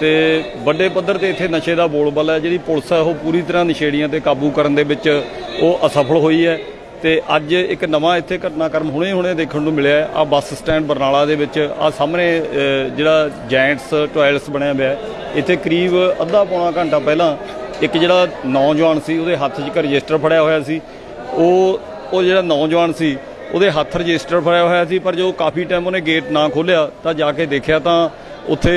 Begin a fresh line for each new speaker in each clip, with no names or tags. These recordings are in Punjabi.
ਤੇ ਵੱਡੇ ਪੱਧਰ ਤੇ ਇੱਥੇ ਨਸ਼ੇ ਦਾ ਬੋਲਬਾਲਾ ਹੈ। ਜਿਹੜੀ ਪੁਲਿਸ ਹੈ, ਉਹ ਪੂਰੀ ਤਰ੍ਹਾਂ ਨਸ਼ੇੜੀਆਂ ਤੇ ਕਾਬੂ ਕਰਨ ਦੇ ਵਿੱਚ ਉਹ ਅਸਫਲ ਹੋਈ ਹੈ। ਤੇ ਅੱਜ ਇੱਕ ਨਵਾਂ ਇੱਥੇ ਘਟਨਾਕ੍ਰਮ ਹੁਣੇ ਹੁਣੇ ਦੇਖਣ ਨੂੰ ਮਿਲਿਆ ਹੈ। ਆ ਬੱਸ ਸਟੈਂਡ ਬਰਨਾਲਾ ਦੇ ਵਿੱਚ, ਆ ਸਾਹਮਣੇ ਜਿਹੜਾ ਜੈਂਟਸ ਟਾਇਲਸ ਬਣਿਆ ਹੋਇਆ ਇੱਥੇ ਕਰੀਬ ਅੱਧਾ ਪੌਣਾ ਘੰਟਾ ਪਹਿਲਾਂ ਇੱਕ ਜਿਹੜਾ ਨੌਜਵਾਨ ਸੀ, ਉਹਦੇ ਹੱਥ 'ਚ ਇੱਕ ਰਜਿਸਟਰ ਫੜਿਆ ਹੋਇਆ ਸੀ। ਉਹ ਉਹ ਜਿਹੜਾ ਨੌਜਵਾਨ ਸੀ, ਉਹਦੇ ਹੱਥ ਰਜਿਸਟਰ ਫੜਿਆ ਹੋਇਆ ਸੀ, ਪਰ ਜੋ ਕਾਫੀ ਟਾਈਮ ਉਹਨੇ ਗੇਟ ਨਾ ਖੋਲ੍ਹਿਆ, ਤਾਂ ਜਾ ਕੇ ਦੇਖਿਆ ਤਾਂ ਉੱਥੇ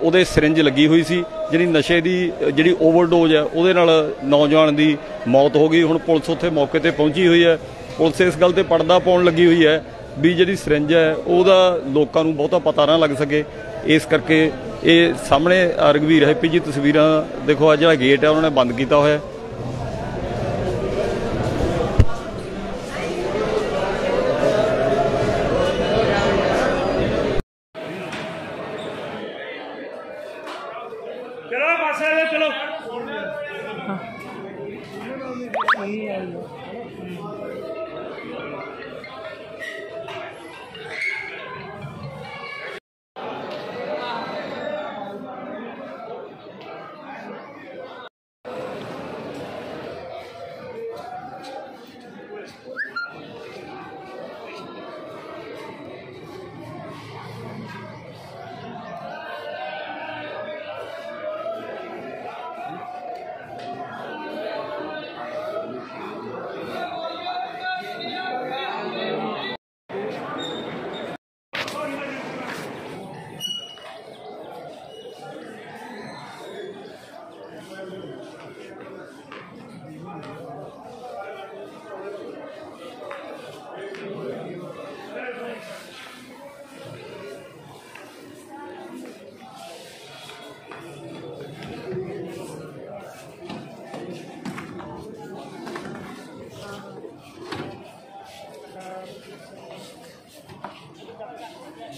ਉਹਦੇ ਸਿਰਿੰਜ ਲੱਗੀ ਹੋਈ ਸੀ ਜਿਹੜੀ ਨਸ਼ੇ ਦੀ ਜਿਹੜੀ ਓਵਰਡੋਜ਼ ਹੈ ਉਹਦੇ ਨਾਲ ਨੌਜਵਾਨ ਦੀ ਮੌਤ ਹੋ ਗਈ। ਹੁਣ ਪੁਲਿਸ ਉੱਥੇ ਮੌਕੇ ਤੇ ਪਹੁੰਚੀ ਹੋਈ ਹੈ। ਪੁਲਿਸ ਇਸ ਗੱਲ ਤੇ ਪਰਦਾ ਪਾਉਣ ਲੱਗੀ ਹੋਈ ਹੈ ਵੀ ਜਿਹੜੀ ਸਿਰਿੰਜ ਹੈ ਉਹਦਾ ਲੋਕਾਂ ਨੂੰ ਬਹੁਤਾ ਪਤਾ ਨਾ ਲੱਗ ਸਕੇ। ਇਸ ਕਰਕੇ ਇਹ ਸਾਹਮਣੇ ਅ, ਰਘਵੀਰ ਹੈਪੀ ਜੀ ਤਸਵੀਰਾਂ ਦੇਖੋ ਆ ਜਿਹੜਾ ਗੇਟ ਹੈ ਉਹਨਾਂ ਨੇ ਬੰਦ ਕੀਤਾ ਹੋਇਆ ਹੈ।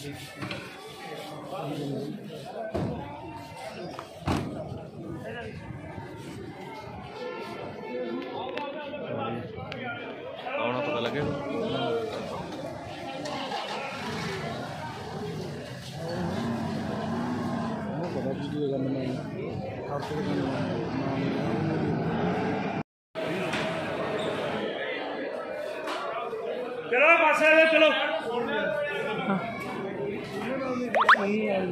ਚਲੋ ਪਾਸੇ ਆ ਜਾਓ, ਚਲੋ
ਆਉਣਾ ਪਤਾ ਲੱਗੇਗਾ
ਚਲੋ ਪਾਸੇ ਜਾਓ, ਚਲੋ। Yeah.